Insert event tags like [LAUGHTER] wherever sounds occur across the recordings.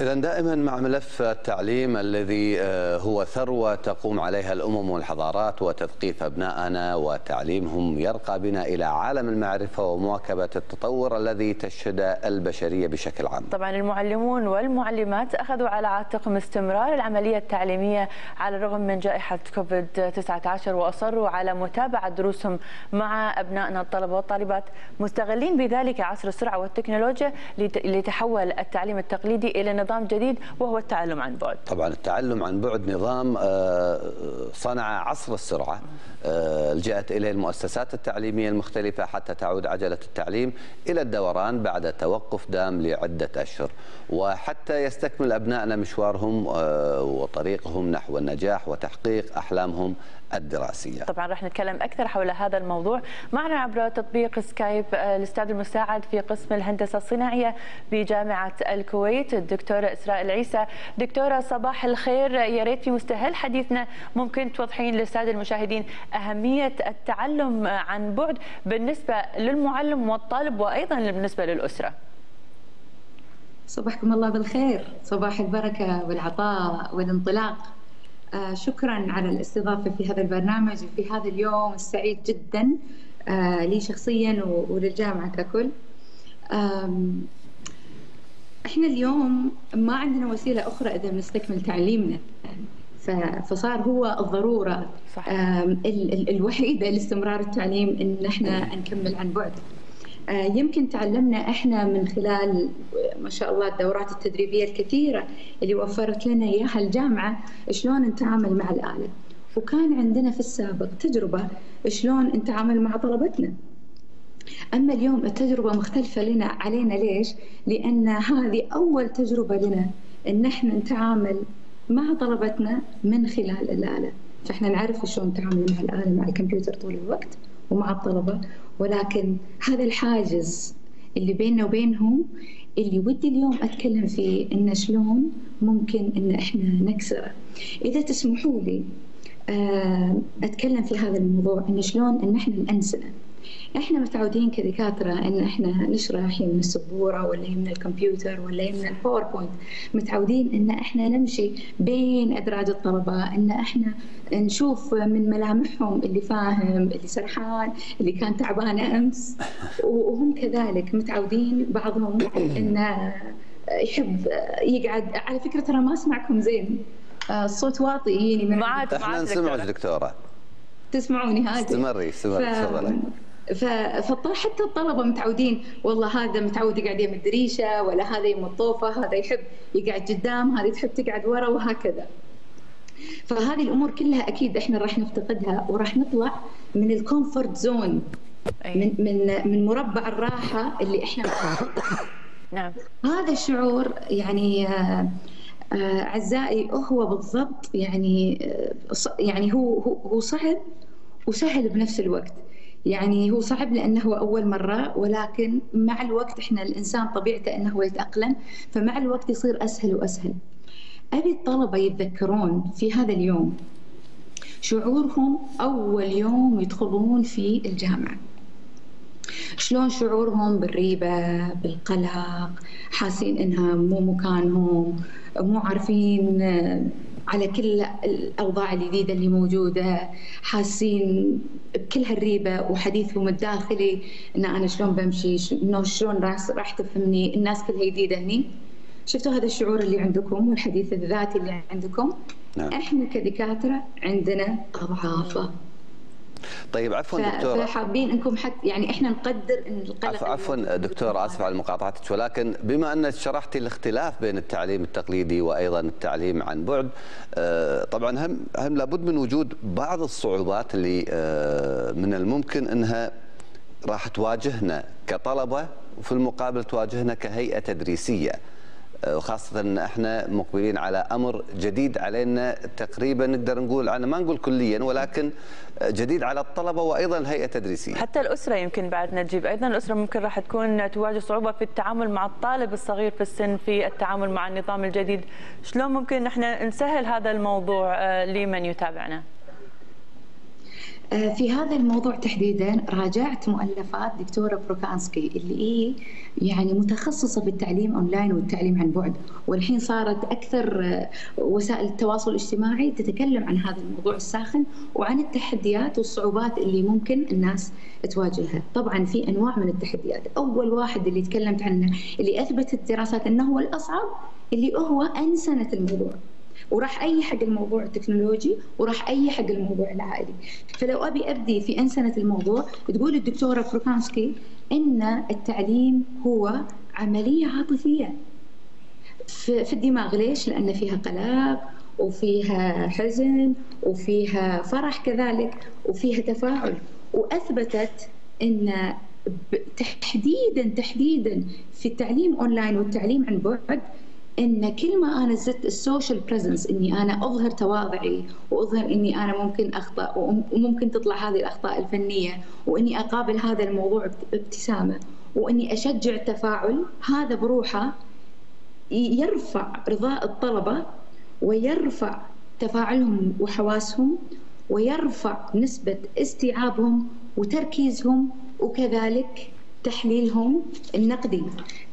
إذا دائما مع ملف التعليم الذي هو ثروة تقوم عليها الأمم والحضارات وتثقيف أبنائنا وتعليمهم يرقى بنا إلى عالم المعرفة ومواكبة التطور الذي تشهد البشرية بشكل عام. طبعا المعلمون والمعلمات أخذوا على عاتقهم استمرار العملية التعليمية على الرغم من جائحة كوفيد 19 وأصروا على متابعة دروسهم مع أبنائنا الطلبة والطالبات. مستغلين بذلك عصر السرعة والتكنولوجيا لتحول التعليم التقليدي إلى نظام جديد وهو التعلم عن بعد. طبعا التعلم عن بعد نظام صنع عصر السرعة لجأت إليه المؤسسات التعليمية المختلفة حتى تعود عجلة التعليم إلى الدوران بعد توقف دام لعدة أشهر. وحتى يستكمل أبنائنا مشوارهم وطريقهم نحو النجاح وتحقيق أحلامهم الدراسية. طبعا راح نتكلم أكثر حول هذا الموضوع. معنا عبر تطبيق سكايب الأستاذ المساعد في قسم الهندسة الصناعية بجامعة الكويت الدكتورة إسراء العيسى دكتورة صباح الخير. يا ريت في مستهل حديثنا ممكن توضحين للسادة المشاهدين أهمية التعلم عن بعد بالنسبة للمعلم والطالب وأيضا بالنسبة للأسرة. صباحكم الله بالخير. صباح البركة والعطاء والانطلاق. آه شكرا على الاستضافة في هذا البرنامج وفي هذا اليوم السعيد جدا آه لي شخصيا وللجامعة ككل. إحنا اليوم ما عندنا وسيلة أخرى إذا بنستكمل تعليمنا. فصار هو الضرورة. صح. ال ال الوحيدة لاستمرار التعليم إن إحنا نكمل عن بعد. يمكن تعلمنا إحنا من خلال ما شاء الله الدورات التدريبية الكثيرة اللي وفرت لنا إياها الجامعة شلون نتعامل مع الآلة. وكان عندنا في السابق تجربة شلون نتعامل مع طلبتنا. أما اليوم التجربة مختلفة لنا علينا ليش؟ لأن هذه أول تجربة لنا إن إحنا نتعامل مع طلبتنا من خلال الآلة. فإحنا نعرف شلون نتعامل مع الآلة مع الكمبيوتر طول الوقت ومع الطلبة ولكن هذا الحاجز اللي بيننا وبينهم اللي ودي اليوم أتكلم فيه انه شلون ممكن إن إحنا نكسره. إذا تسمحوا لي أتكلم في هذا الموضوع إن شلون إن إحنا ننسنا إحنا متعودين كدكاترة إن إحنا نشرح من السبورة ولا من الكمبيوتر ولا من الباوربوينت متعودين إن إحنا نمشي بين أدراج الطلبة إن إحنا نشوف من ملامحهم اللي فاهم اللي سرحان اللي كان تعبان أمس. وهم كذلك متعودين بعضهم [COUGHS] إنه يحب يقعد. على فكرة ترى ما اسمعكم زين. الصوت واطي. يجيني من معك إحنا نسمعك دكتورة. تسمعوني هذه؟ استمري استمري تفضلي. فحتى الطلبة متعودين والله هذا متعود يقعد يم الدريشة ولا هذا يم الطوفة هذا يحب يقعد قدام هذه تحب تقعد ورا وهكذا. فهذه الأمور كلها أكيد إحنا راح نفتقدها وراح نطلع من ال comfort zone من من من مربع الراحة اللي إحنا [COUGHS] نعم. هذا الشعور يعني أعزائي هو بالضبط يعني يعني هو هو صعب وسهل بنفس الوقت. يعني هو صعب لأنه هو أول مرة ولكن مع الوقت إحنا الإنسان طبيعته إنه هو يتأقلم فمع الوقت يصير أسهل وأسهل. أبي الطلبة يتذكرون في هذا اليوم شعورهم أول يوم يدخلون في الجامعة. شلون شعورهم بالريبة، بالقلق، حاسين إنها مو مكانهم، مو عارفين على كل الأوضاع الجديدة اللي موجودة حاسين بكل هالريبة وحديثهم الداخلي إن أنا شلون بمشي إنه شلون راح راح تفهمني الناس كلها جديدة هني. شفتوا هذا الشعور اللي عندكم والحديث الذاتي اللي عندكم؟ نعم. إحنا كدكاترة عندنا أضعافة. طيب عفوا دكتورة. فحابين إنكم حتى يعني إحنا نقدر إن القلق عفوا دكتورة أسف على مقاطعتك ولكن بما انك شرحتي الاختلاف بين التعليم التقليدي وأيضا التعليم عن بعد طبعا هم هم لابد من وجود بعض الصعوبات اللي من الممكن إنها راح تواجهنا كطلبة وفي المقابل تواجهنا كهيئة تدريسية. وخاصة إحنا مقبلين على أمر جديد علينا تقريبا نقدر نقول أنا ما نقول كليا ولكن جديد على الطلبة وأيضا الهيئة التدريسية. حتى الأسرة يمكن بعد نجيب أيضا الأسرة ممكن راح تكون تواجه صعوبة في التعامل مع الطالب الصغير في السن في التعامل مع النظام الجديد، شلون ممكن إحنا نسهل هذا الموضوع لمن يتابعنا؟ آه، في هذا الموضوع تحديدا راجعت مؤلفات دكتورة بروكانسكي اللي هي يعني متخصصة في التعليم أونلاين والتعليم عن بعد. والحين صارت أكثر آه، وسائل التواصل الاجتماعي تتكلم عن هذا الموضوع الساخن وعن التحديات والصعوبات اللي ممكن الناس تواجهها. طبعا في أنواع من التحديات. أول واحد اللي تكلمت عنه اللي أثبتت الدراسات أنه هو الأصعب اللي هو أنسنة الموضوع. وراح أيي حق الموضوع التكنولوجي وراح أيي حق الموضوع العائلي. فلو أبي أبدي في أنسنة الموضوع تقول الدكتورة بروكانسكي إن التعليم هو عملية عاطفية. في الدماغ ليش؟ لأن فيها قلق وفيها حزن وفيها فرح كذلك وفيها تفاعل. وأثبتت إن تحديدا تحديدا في التعليم أونلاين والتعليم عن بعد إن كل ما أنا زدت ال social presence إني أنا أظهر تواضعي وأظهر إني أنا ممكن أخطأ وممكن تطلع هذه الأخطاء الفنية وإني أقابل هذا الموضوع بابتسامة وإني أشجع التفاعل هذا بروحه يرفع رضاء الطلبة ويرفع تفاعلهم وحواسهم ويرفع نسبة استيعابهم وتركيزهم وكذلك تحليلهم النقدي.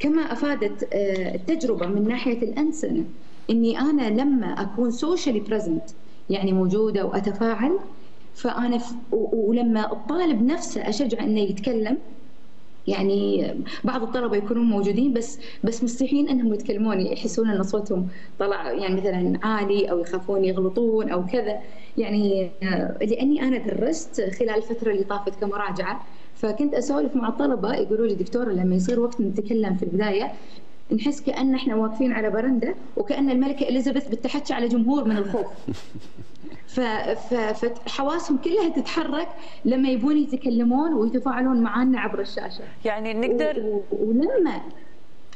كما أفادت آه، التجربة من ناحية الأنسنة إني أنا لما أكون socially present يعني موجودة وأتفاعل فأنا ولما الطالب نفسه أشجع إنه يتكلم يعني بعض الطلبة يكونون موجودين بس بس مستحيين إنهم يتكلمون يحسون إن صوتهم طلع يعني مثلا عالي أو يخافون يغلطون أو كذا. يعني آه، لأني أنا درست خلال الفترة اللي طافت كمراجعة فكنت أسولف مع الطلبه يقولوا لي دكتورة لما يصير وقت نتكلم في البداية نحس كأن إحنا واقفين على برندة وكأن الملكة إليزابيث بتحكي على جمهور من الخوف. فحواسهم كلها تتحرك لما يبون يتكلمون ويتفاعلون معنا عبر الشاشة. يعني نقدر ولما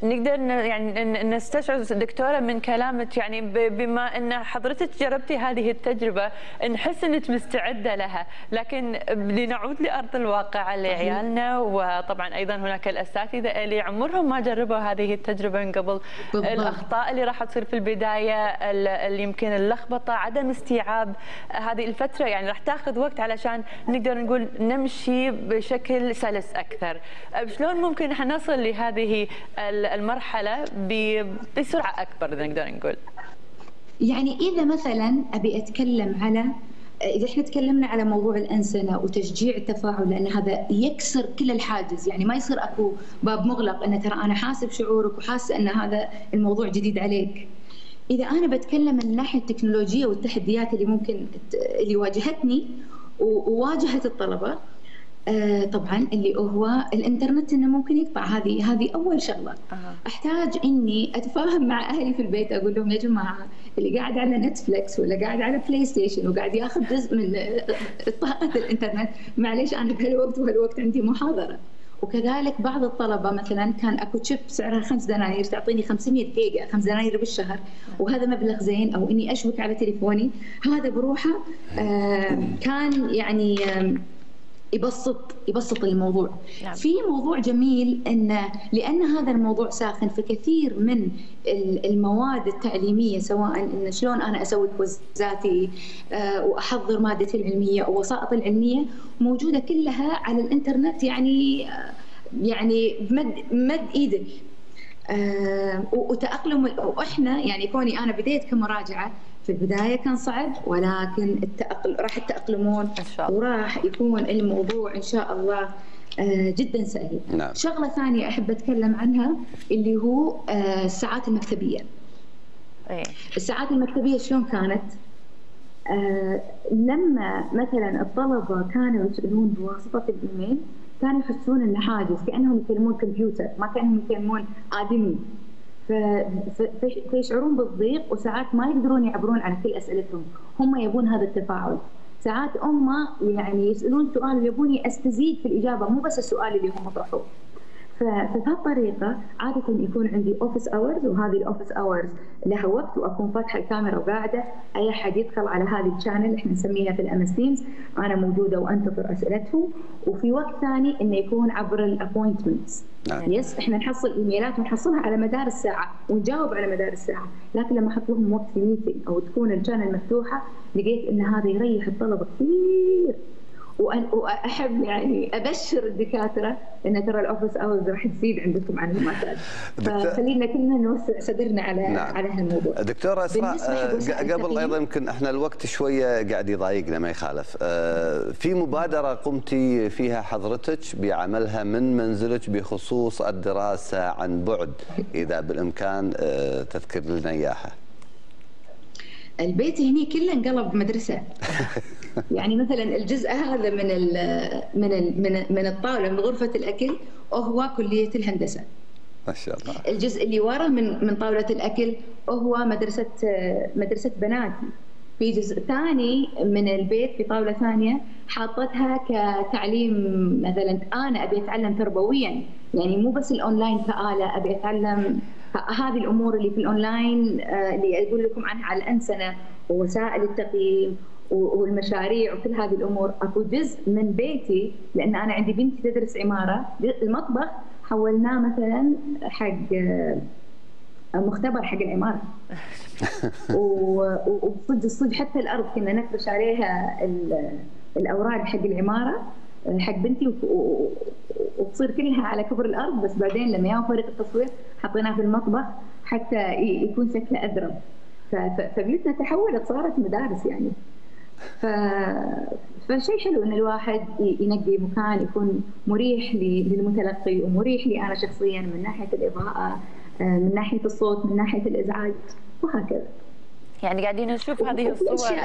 نقدر يعني نستشعر دكتورة من كلامك يعني بما إن حضرتك جربتي هذه التجربة نحس إنك مستعدة لها. لكن لنعود لأرض الواقع لعيالنا وطبعا أيضا هناك الأساتذة اللي عمرهم ما جربوا هذه التجربة من قبل. بالضبط. الأخطاء اللي راح تصير في البداية اللي يمكن اللخبطة عدم استيعاب هذه الفترة يعني راح تاخذ وقت علشان نقدر نقول نمشي بشكل سلس أكثر. شلون ممكن نصل لهذه المرحلة بسرعة أكبر إذا نقدر نقول. يعني إذا مثلا أبي أتكلم على إذا إحنا تكلمنا على موضوع الأنسنة وتشجيع التفاعل لأن هذا يكسر كل الحاجز. يعني ما يصير أكو باب مغلق إن ترى أنا حاسب شعورك وحاسس إن هذا الموضوع جديد عليك. إذا أنا بتكلم من الناحيه التكنولوجية والتحديات اللي ممكن اللي واجهتني وواجهت الطلبة آه طبعا اللي هو الإنترنت إنه ممكن يقطع هذه هذه أول شغلة. أه. أحتاج إني أتفاهم مع أهلي في البيت أقول لهم يا جماعة اللي قاعد على نتفلكس ولا قاعد على بلاي ستيشن وقاعد ياخذ جزء من طاقة الإنترنت معليش أنا بهالوقت وهالوقت عندي محاضرة. وكذلك بعض الطلبة مثلا كان أكو chip سعرها 5 دنانير تعطيني 500 جيجا 5 دنانير بالشهر. وهذا مبلغ زين أو إني اشبك على تليفوني. هذا بروحه آه كان يعني آه يبسط يبسط الموضوع نعم. في موضوع جميل ان لأن هذا الموضوع ساخن في كثير من المواد التعليمية سواء إن شلون أنا أسوي كوزاتي آه، وأحضر مادتي العلمية أو وسائط العلمية موجودة كلها على الإنترنت يعني آه، يعني بمد مد إيدك آه، وتاقلم وإحنا يعني كوني أنا بديت كمراجعة في البداية كان صعب ولكن التأقل راح يتأقلمون وراح يكون الموضوع إن شاء الله آه، جدا سهل نعم. شغلة ثانية أحب أتكلم عنها اللي هو آه، الساعات المكتبية أيه. الساعات المكتبية شلون كانت؟ آه لما مثلا الطلبة كانوا يسألون بواسطة الإيميل كانوا يحسون إنه حاجز كأنهم يكلمون كمبيوتر ما كأنهم يكلمون آدمي فيشعرون بالضيق وساعات ما يقدرون يعبرون عن كل أسئلتهم. هم يبون هذا التفاعل. ساعات هم يعني يسألون سؤال ويبوني استزيد في الإجابة مو بس السؤال اللي هم طرحوه. فبهالطريقة عادة يكون عندي office hours وهذه ال office hours لها وقت وأكون فاتحة الكاميرا وقاعدة. أي أحد يدخل على هذه ال channel إحنا نسميها في ال MS Teams أنا موجودة وأنتظر اسئلتهم وفي وقت ثاني إنه يكون عبر ال appointments نعم. yes إحنا نحصل إيميلات ونحصلها على مدار الساعة ونجاوب على مدار الساعة. لكن لما أحط لهم وقت في meeting أو تكون ال channel مفتوحة لقيت إن هذا يريح الطلبة كثير. وأحب يعني أبشر الدكاترة إن ترى ال office hours راح تزيد عندكم عن المعتاد. فخلينا كلنا نوسع صدرنا على نعم. على هالموضوع. دكتورة اسراء آه، قبل أيضا يمكن إحنا الوقت شوية قاعد يضايقنا ما يخالف. آه، في مبادرة قمتي فيها حضرتك بعملها من منزلك بخصوص الدراسة عن بعد إذا بالإمكان آه، تذكر لنا إياها. البيت هني كله انقلب مدرسة. [LAUGHS] يعني مثلا الجزء هذا من ال من ال من من الطاولة من غرفة الأكل وهو كلية الهندسة. ما شاء الله. الجزء اللي ورا من من طاولة الأكل وهو مدرسة مدرسة بناتي في جزء ثاني من البيت في طاولة ثانية حاطتها كتعليم مثلا. أنا أبي أتعلم تربويا. يعني مو بس الأونلاين كاله أبي أتعلم هذه الأمور اللي في الأونلاين آه، اللي أقول لكم عنها على الأنسنة ووسائل التقييم والمشاريع وكل هذه الأمور أكو جزء من بيتي لأن أنا عندي بنتي تدرس عمارة. المطبخ حولناه مثلا حق آه، مختبر حق العمارة. [LAUGHS] وصدق الصدق حتى الأرض كنا نفرش عليها الأوراق حق العمارة حق بنتي وتصير كلها على كبر الأرض. بس بعدين لما ياهم فريق التصوير حطيناه في المطبخ حتى يكون شكله اذرب فبيوتنا تحولت صارت مدارس يعني. ف... فشيء حلو إن الواحد ينقي مكان يكون مريح للمتلقي ومريح لي أنا شخصيا من ناحية الإضاءة آه، من ناحية الصوت من ناحية الإزعاج وهكذا. يعني قاعدين نشوف هذه الصور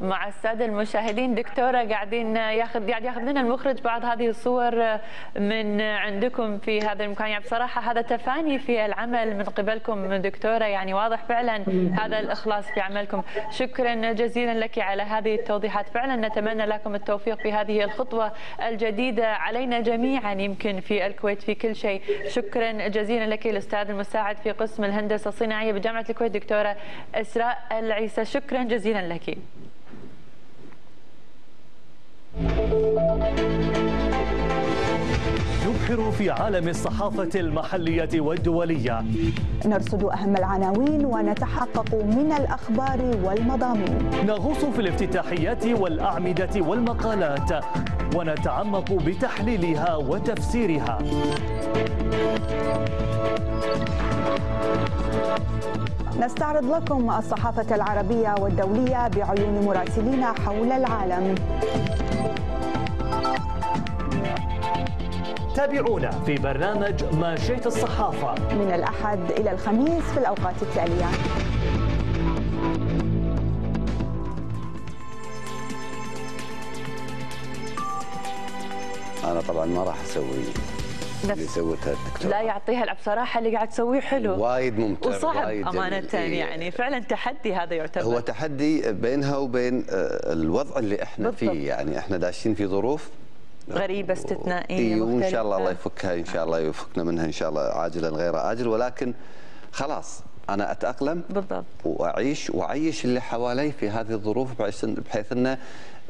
مع السادة المشاهدين. دكتورة قاعدين ياخذ قاعد ياخذ لنا المخرج بعض هذه الصور من عندكم في هذا المكان. يعني بصراحة هذا تفاني في العمل من قبلكم دكتورة. يعني واضح فعلا هذا الإخلاص في عملكم. شكرا جزيلا لك على هذه التوضيحات. فعلا نتمنى لكم التوفيق في هذه الخطوة الجديدة علينا جميعا يمكن في الكويت في كل شيء. شكرا جزيلا لك الأستاذ المساعد في قسم الهندسة الصناعية بجامعة الكويت. دكتورة إسراء العيسى شكرا جزيلا لك. نبحر في عالم الصحافة المحلية والدولية. نرصد أهم العناوين ونتحقق من الأخبار والمضامين. نغوص في الافتتاحيات والأعمدة والمقالات ونتعمق بتحليلها وتفسيرها. نستعرض لكم الصحافة العربية والدولية بعيون مراسلين حول العالم. تابعونا في برنامج ماشية الصحافة. من الأحد إلى الخميس في الأوقات التالية. أنا طبعا ما راح أسوي اللي سوتها الدكتور لا يعطيها بصراحه اللي قاعد تسويه حلو. وايد ممتع وصعب وايد أمانة إيه. يعني. فعلا تحدي هذا يعتبر. هو تحدي بينها وبين آه، الوضع اللي إحنا بالضبط. فيه. يعني إحنا داشين في ظروف. غريبة استثنائية اي وإن شاء الله الله يفكها إن شاء الله يفكنا منها إن شاء الله عاجلا غير أجل ولكن خلاص أنا أتأقلم بالضبط. وأعيش وأعيش اللي حوالي في هذه الظروف بحيث إنه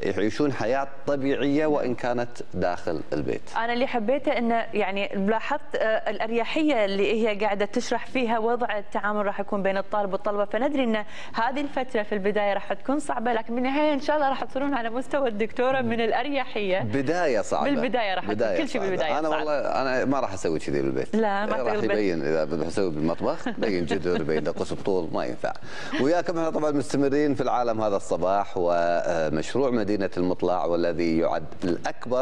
يعيشون حياة طبيعية وإن كانت داخل البيت. أنا اللي حبيته إنه يعني لاحظت آه، الأريحية اللي هي قاعدة تشرح فيها وضع التعامل راح يكون بين الطالب والطلبة فندري إن هذه الفترة في البداية راح تكون صعبة لكن بالنهايه إن شاء الله راح تصيرون على مستوى الدكتورة من الأريحية. بداية صعبة. بالبداية راح بداية كل شيء بالبداية أنا والله أنا ما راح أسوي كذي بالبيت. لا ما راح يبين إذا بسوي بالمطبخ يبين جدر يبين قص طول ما ينفع. وياكم إحنا طبعا مستمرين في العالم هذا الصباح ومشروع مدينة المطلع والذي يعد الأكبر.